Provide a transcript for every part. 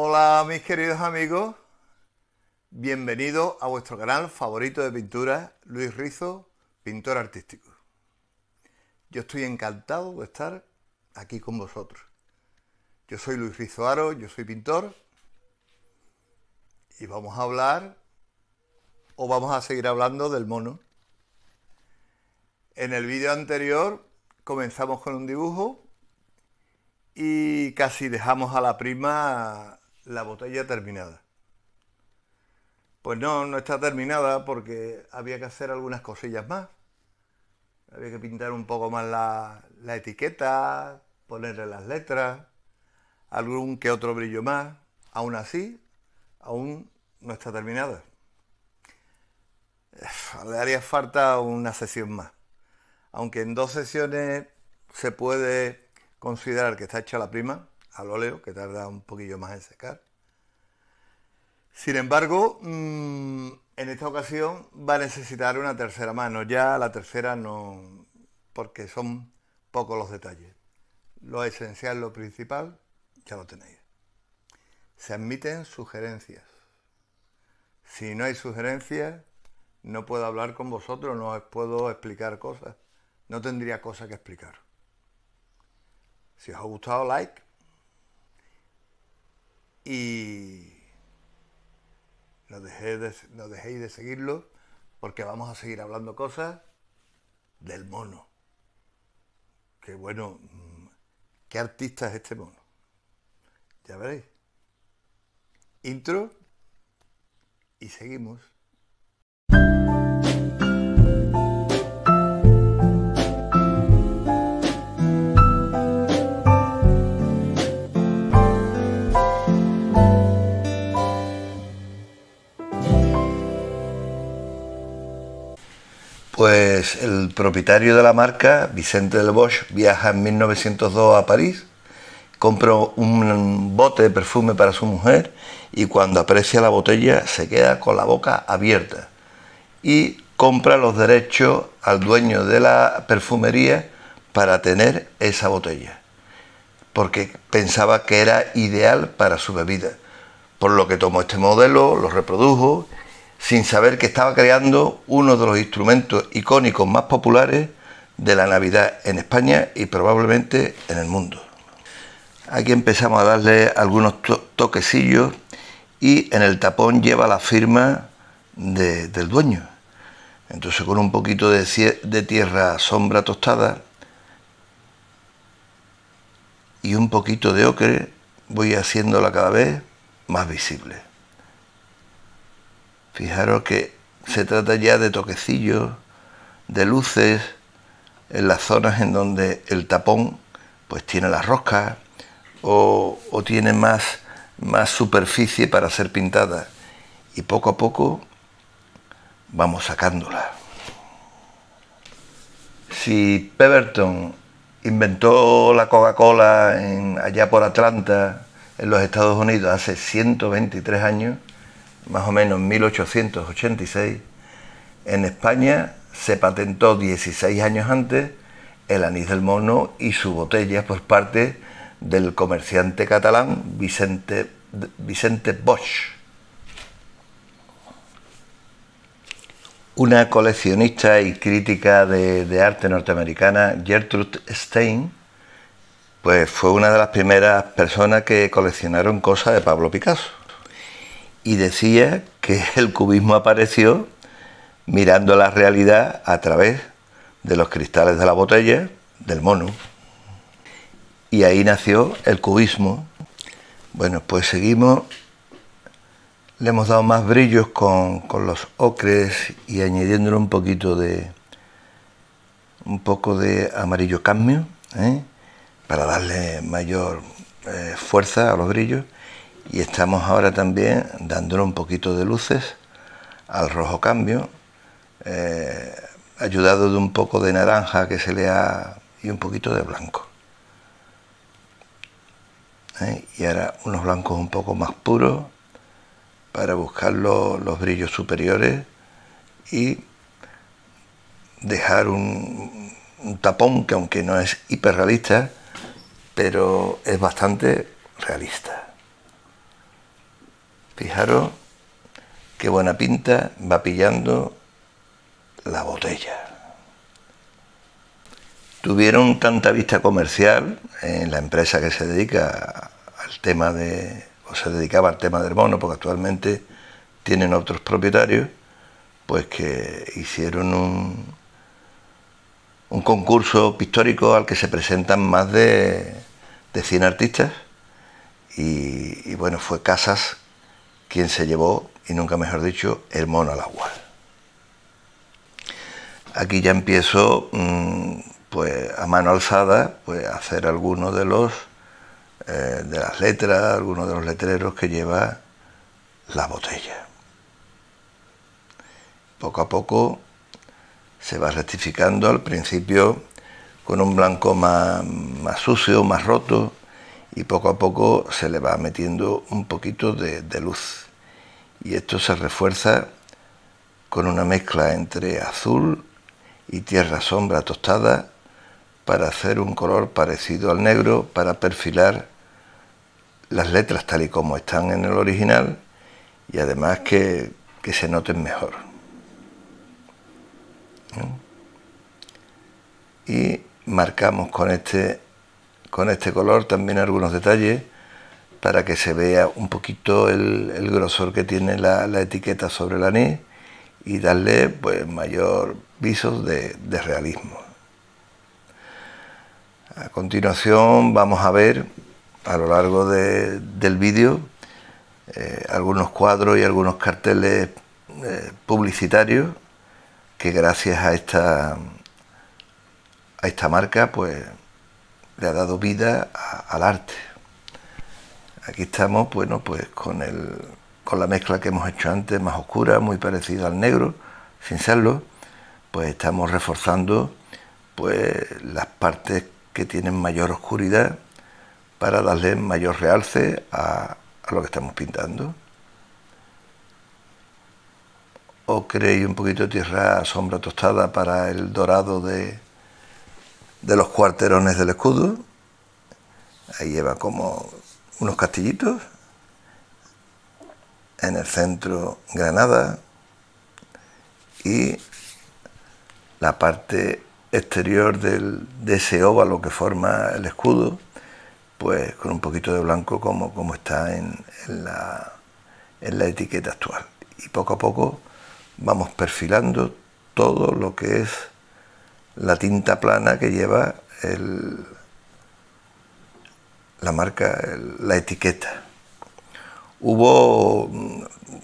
Hola mis queridos amigos, bienvenidos a vuestro canal favorito de pintura, Luis Rizo, pintor artístico. Yo estoy encantado de estar aquí con vosotros. Yo soy Luis Rizo Aro, yo soy pintor y vamos a hablar o vamos a seguir hablando del mono. En el vídeo anterior comenzamos con un dibujo y casi dejamos a la prima la botella terminada. Pues no, no está terminada porque había que hacer algunas cosillas más. Había que pintar un poco más la, la etiqueta, ponerle las letras, algún que otro brillo más. Aún así, aún no está terminada. Le haría falta una sesión más. Aunque en dos sesiones se puede considerar que está hecha la prima, al óleo, que tarda un poquillo más en secar. Sin embargo, mm, en esta ocasión va a necesitar una tercera mano. Ya la tercera no, porque son pocos los detalles. Lo esencial, lo principal, ya lo tenéis. Se admiten sugerencias. Si no hay sugerencias, no puedo hablar con vosotros, no os puedo explicar cosas. No tendría cosas que explicar. Si os ha gustado, like y no dejéis, de, seguirlo porque vamos a seguir hablando cosas del mono. Que bueno, mm, ¿qué artista es este mono? Ya veréis. Intro y seguimos. Pues el propietario de la marca, Vicente del Bosch, viaja en 1902 a París, compra un bote de perfume para su mujer y cuando aprecia la botella se queda con la boca abierta y compra los derechos al dueño de la perfumería para tener esa botella, porque pensaba que era ideal para su bebida, por lo que tomó este modelo, lo reprodujo sin saber que estaba creando uno de los instrumentos icónicos más populares de la Navidad en España y probablemente en el mundo. Aquí empezamos a darle algunos toquecillos y en el tapón lleva la firma del dueño. Entonces con un poquito de, tierra sombra tostada y un poquito de ocre voy haciéndola cada vez más visible. Fijaros que se trata ya de toquecillos, de luces en las zonas en donde el tapón pues tiene las roscas o, tiene más, más superficie para ser pintada y poco a poco vamos sacándola. Si Pemberton inventó la Coca-Cola allá por Atlanta, en los Estados Unidos, hace 123 años, más o menos en 1886, en España se patentó 16 años antes el anís del mono y su botella por parte del comerciante catalán Vicente, Bosch. Una coleccionista y crítica de, de, arte norteamericana, Gertrude Stein, pues fue una de las primeras personas que coleccionaron cosas de Pablo Picasso y decía que el cubismo apareció mirando la realidad a través de los cristales de la botella del mono. Y ahí nació el cubismo. Bueno, pues seguimos. Le hemos dado más brillos con, los ocres y añadiéndole un poquito de un poco de amarillo cadmio ¿eh? para darle mayor eh, fuerza a los brillos y estamos ahora también dándole un poquito de luces al rojo cambio, eh, ayudado de un poco de naranja que se le ha y un poquito de blanco. ¿Eh? Y ahora unos blancos un poco más puros para buscar los brillos superiores y dejar un, un tapón que aunque no es hiperrealista, pero es bastante realista. Fijaros qué buena pinta va pillando la botella. Tuvieron tanta vista comercial en la empresa que se dedica al tema de, o se dedicaba al tema del mono, porque actualmente tienen otros propietarios, pues que hicieron un, un concurso pictórico al que se presentan más de, de 100 artistas y, y bueno, fue Casas quien se llevó, y nunca mejor dicho, el mono al agua. Aquí ya empiezo, mm, pues a mano alzada, pues a hacer algunos de los eh, de las letras, algunos de los letreros que lleva la botella. Poco a poco se va rectificando, al principio con un blanco más, más sucio, más roto, y poco a poco se le va metiendo un poquito de, luz. Y esto se refuerza con una mezcla entre azul y tierra sombra tostada para hacer un color parecido al negro, para perfilar las letras tal y como están en el original y además que, se noten mejor. Y marcamos con este con este color también algunos detalles para que se vea un poquito el, grosor que tiene la, etiqueta sobre el anís y darle pues mayor visos de, realismo. A continuación vamos a ver a lo largo del vídeo eh, algunos cuadros y algunos carteles eh, publicitarios que gracias a esta, a esta marca pues le ha dado vida al arte. Aquí estamos, bueno, pues con, el, con la mezcla que hemos hecho antes, más oscura, muy parecida al negro, sin serlo, pues estamos reforzando pues las partes que tienen mayor oscuridad para darle mayor realce a, lo que estamos pintando. Ocre y un poquito de tierra sombra tostada para el dorado de, de los cuarterones del escudo. Ahí lleva como unos castillitos. En el centro Granada. Y la parte exterior de ese óvalo que forma el escudo, pues con un poquito de blanco como, como está en, la, en la etiqueta actual. Y poco a poco vamos perfilando todo lo que es la tinta plana que lleva la marca, la etiqueta. Hubo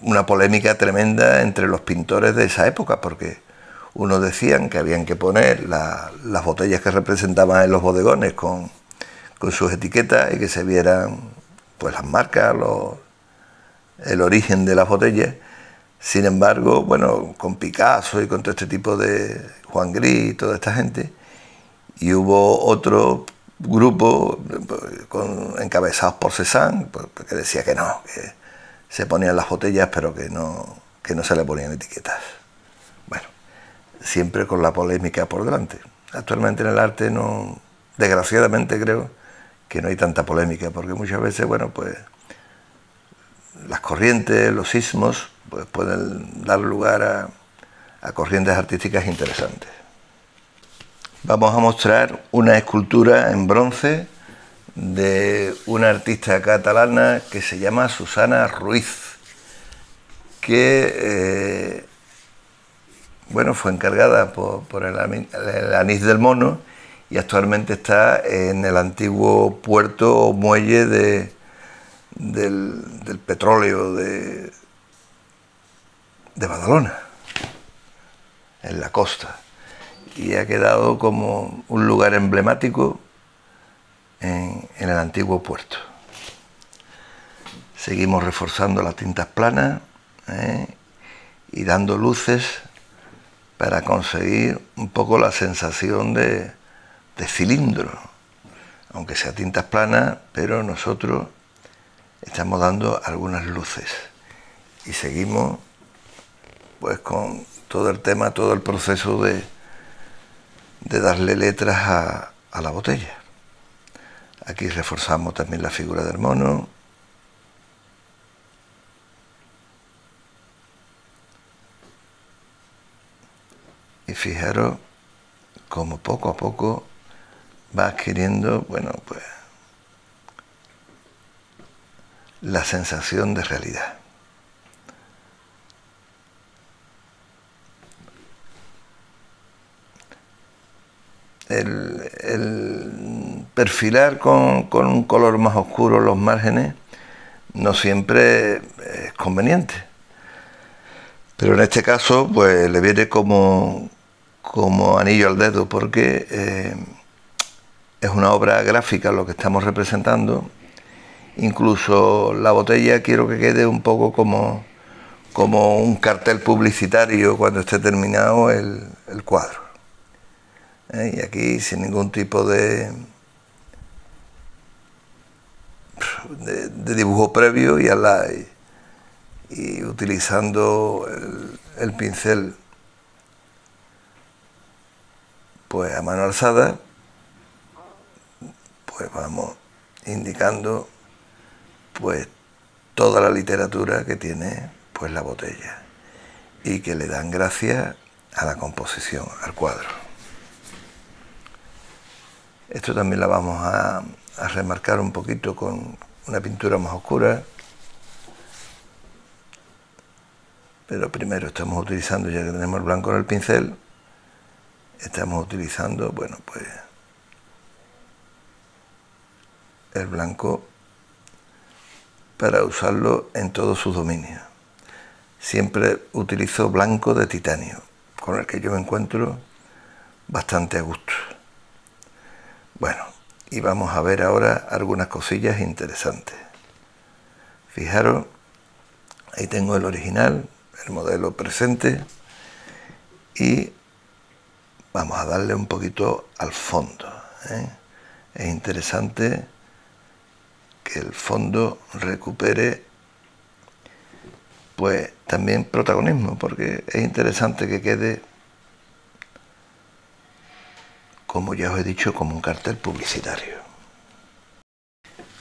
una polémica tremenda entre los pintores de esa época, porque unos decían que habían que poner las botellas que representaban en los bodegones con, sus etiquetas y que se vieran pues las marcas, el origen de las botellas. Sin embargo, bueno, con Picasso y con todo este tipo de Juan Gris y toda esta gente, y hubo otro grupo con, encabezados por Cézanne, pues, que decía que no, que se ponían las botellas pero que no, que no se le ponían etiquetas. Bueno, siempre con la polémica por delante. Actualmente en el arte no, desgraciadamente creo que no hay tanta polémica, porque muchas veces, bueno, pues las corrientes, los sismos, pues pueden dar lugar a, corrientes artísticas interesantes. Vamos a mostrar una escultura en bronce de una artista catalana que se llama Susana Ruiz, que eh, bueno, fue encargada por, el, anís del mono y actualmente está en el antiguo puerto o muelle de, del, petróleo de, de Badalona, en la costa y ha quedado como un lugar emblemático en, el antiguo puerto. Seguimos reforzando las tintas planas ¿eh? y dando luces para conseguir un poco la sensación de, de cilindro, aunque sea tintas planas, pero nosotros estamos dando algunas luces y seguimos pues con todo el tema, todo el proceso de, de darle letras a, a la botella. Aquí reforzamos también la figura del mono. Y fijaros como poco a poco va adquiriendo, bueno, pues la sensación de realidad. El, perfilar con, un color más oscuro los márgenes no siempre es conveniente. Pero en este caso, pues le viene como, anillo al dedo, porque eh, es una obra gráfica lo que estamos representando. Incluso la botella quiero que quede un poco como un cartel publicitario cuando esté terminado el, cuadro. ¿Eh? Y aquí sin ningún tipo de, de, dibujo previo y, a la, y, utilizando el, pincel pues a mano alzada pues vamos indicando pues toda la literatura que tiene pues la botella y que le dan gracia a la composición, al cuadro. Esto también la vamos a, remarcar un poquito con una pintura más oscura. Pero primero estamos utilizando, ya que tenemos el blanco en el pincel, estamos utilizando, bueno, pues el blanco para usarlo en todos sus dominios. Siempre utilizo blanco de titanio, con el que yo me encuentro bastante a gusto. Bueno, y vamos a ver ahora algunas cosillas interesantes. Fijaros, ahí tengo el original, el modelo presente y vamos a darle un poquito al fondo. ¿eh? Es interesante que el fondo recupere pues también protagonismo, porque es interesante que quede como ya os he dicho, como un cartel publicitario.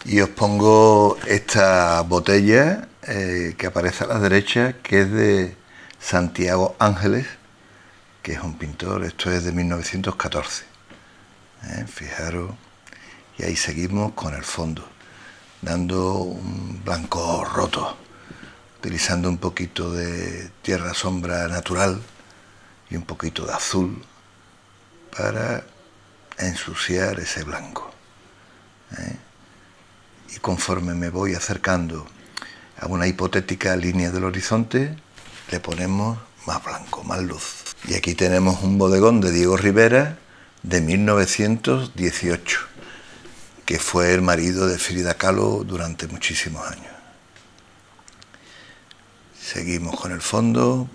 Y os pongo esta botella eh, que aparece a la derecha, que es de Santiago Ángeles, que es un pintor, esto es de 1914. ¿Eh? Fijaros, y ahí seguimos con el fondo, dando un blanco roto, utilizando un poquito de tierra sombra natural y un poquito de azul para ensuciar ese blanco. ¿eh? Y conforme me voy acercando a una hipotética línea del horizonte, le ponemos más blanco, más luz. Y aquí tenemos un bodegón de Diego Rivera de 1918, que fue el marido de Frida Kahlo durante muchísimos años. Seguimos con el fondo,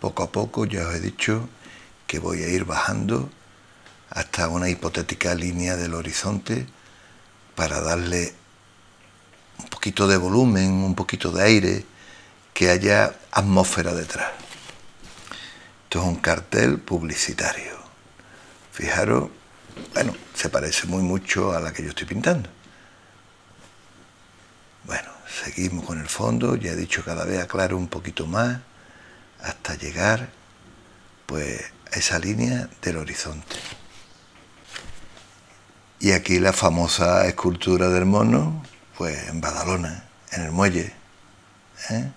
poco a poco, ya os he dicho que voy a ir bajando hasta una hipotética línea del horizonte para darle un poquito de volumen, un poquito de aire, que haya atmósfera detrás. Esto es un cartel publicitario. Fijaros, bueno, se parece muy mucho a la que yo estoy pintando. Bueno, seguimos con el fondo, ya he dicho cada vez aclaro un poquito más hasta llegar pues a esa línea del horizonte. Y aquí la famosa escultura del mono, pues en Badalona, en el muelle. ¿eh?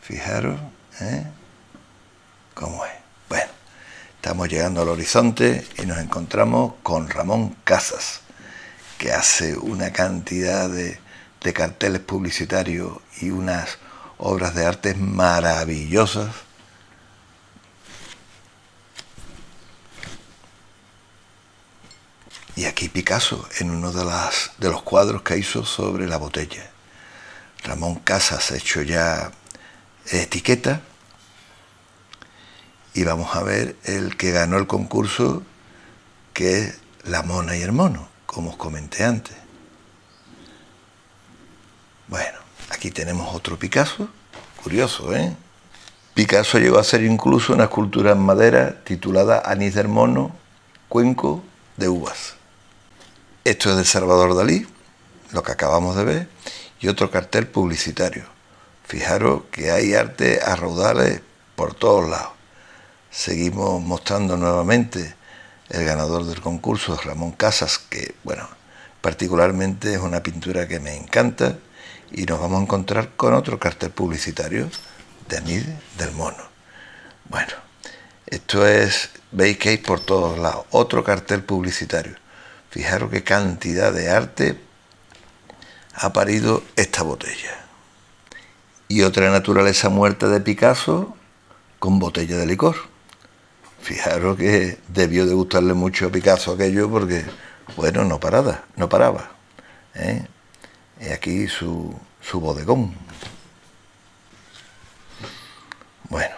Fijaros, ¿eh? ¿Cómo es? Bueno, estamos llegando al horizonte y nos encontramos con Ramón Casas, que hace una cantidad de, de carteles publicitarios y unas obras de arte maravillosas Y aquí Picasso, en uno de, de los cuadros que hizo sobre la botella. Ramón Casas ha hecho ya etiqueta. Y vamos a ver el que ganó el concurso, que es La Mona y el Mono, como os comenté antes. Bueno, aquí tenemos otro Picasso, curioso, ¿eh? Picasso llegó a hacer incluso una escultura en madera titulada Anís del Mono, Cuenco de Uvas. Esto es de Salvador Dalí, lo que acabamos de ver, y otro cartel publicitario. Fijaros que hay arte a raudales por todos lados. seguimos mostrando nuevamente el ganador del concurso, Ramón Casas, que, bueno, particularmente es una pintura que me encanta, y nos vamos a encontrar con otro cartel publicitario de Anid del Mono. Bueno, esto es, veis que hay por todos lados, otro cartel publicitario. Fijaros qué cantidad de arte ha parido esta botella. Y otra naturaleza muerta de Picasso con botella de licor. Fijaros que debió de gustarle mucho a Picasso aquello porque, bueno, no paraba, no paraba. ¿eh? Y aquí su, su bodegón. Bueno,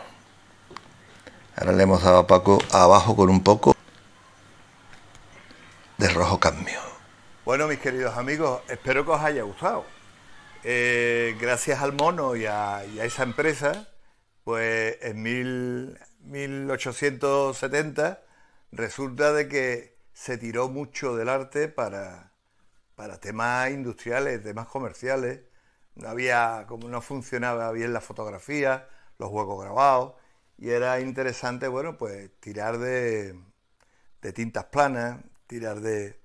ahora le hemos dado a Paco abajo con un poco de rojo cambio. Bueno, mis queridos amigos, espero que os haya gustado. Eh, gracias al mono y a, esa empresa, pues en 1870 resulta de que se tiró mucho del arte para, para temas industriales, temas comerciales. No había, como no funcionaba bien la fotografía, los juegos grabados, y era interesante, bueno, pues tirar de tintas planas, tirar de,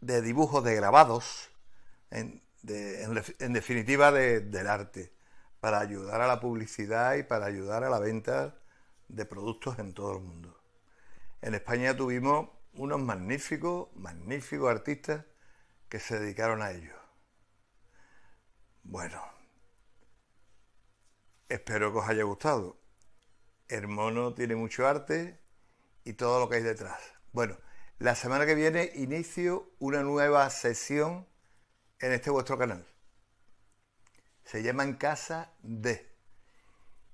de dibujos, de grabados, en, definitiva del arte, para ayudar a la publicidad y para ayudar a la venta de productos en todo el mundo. En España tuvimos unos magníficos, magníficos artistas que se dedicaron a ello. Bueno, espero que os haya gustado. El mono tiene mucho arte y todo lo que hay detrás. Bueno, la semana que viene inicio una nueva sesión en este vuestro canal. Se llama En Casa de.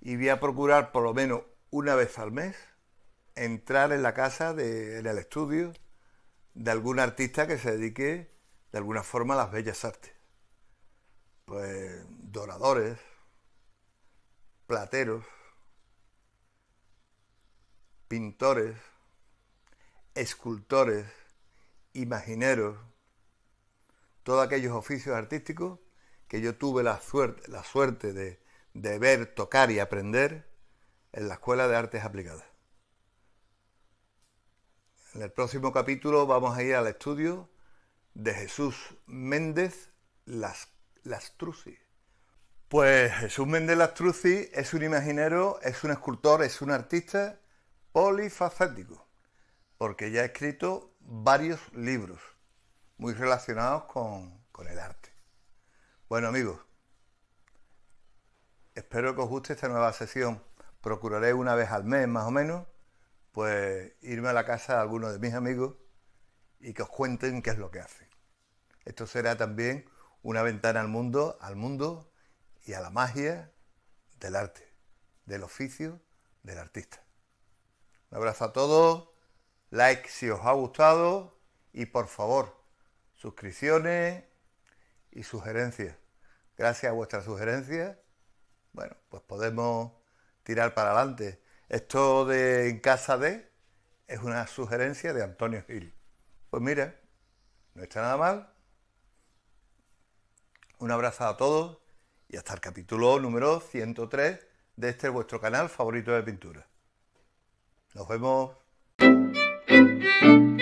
Y voy a procurar por lo menos una vez al mes entrar en la casa, de, en el estudio de algún artista que se dedique de alguna forma a las bellas artes. Pues doradores, plateros, pintores, escultores, imagineros, todos aquellos oficios artísticos que yo tuve la suerte, la suerte de, de ver, tocar y aprender en la Escuela de Artes Aplicadas. En el próximo capítulo vamos a ir al estudio de Jesús Méndez Las, Lastruzzi. Pues Jesús Méndez Lastruzzi es un imaginero, es un escultor, es un artista polifacético porque ya ha escrito varios libros muy relacionados con, el arte. Bueno amigos, espero que os guste esta nueva sesión. Procuraré una vez al mes más o menos, pues irme a la casa de algunos de mis amigos y que os cuenten qué es lo que hacen. Esto será también una ventana al mundo, al mundo y a la magia del arte, del oficio del artista. Un abrazo a todos like si os ha gustado y por favor, suscripciones y sugerencias. Gracias a vuestras sugerencias, bueno, pues podemos tirar para adelante. Esto de en casa de es una sugerencia de Antonio Gil. Pues mira, no está nada mal. Un abrazo a todos y hasta el capítulo número 103 de este vuestro canal favorito de pintura. Nos vemos. Thank you.